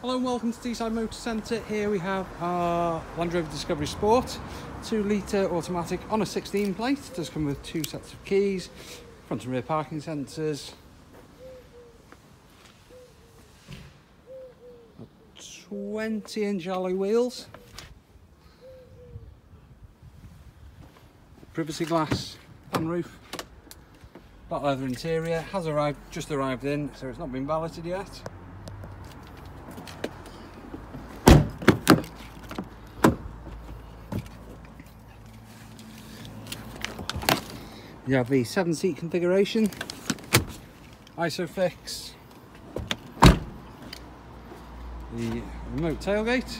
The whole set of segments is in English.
Hello and welcome to Deeside Motor Centre. Here we have our Land Rover Discovery Sport, 2 litre automatic on a 16 plate. It does come with two sets of keys, front and rear parking sensors. 20 inch alloy wheels. Privacy glass on roof. Black leather interior, has arrived, just arrived in, so it's not been valeted yet. You have the seven seat configuration, ISOFIX, the remote tailgate,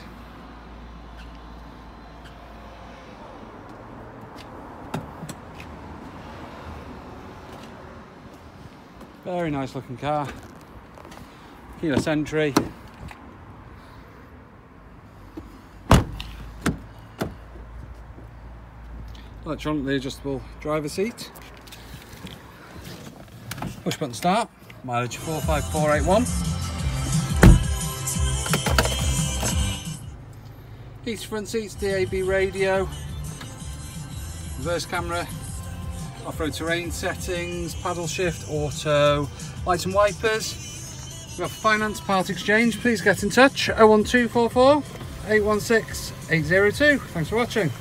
very nice looking car, keyless entry, electronically adjustable driver seat. Push button start, mileage 45481. Heated front seats, DAB radio, reverse camera, off-road terrain settings, paddle shift, auto, lights and wipers. We have finance part exchange, please get in touch 01244 816 802. Thanks for watching.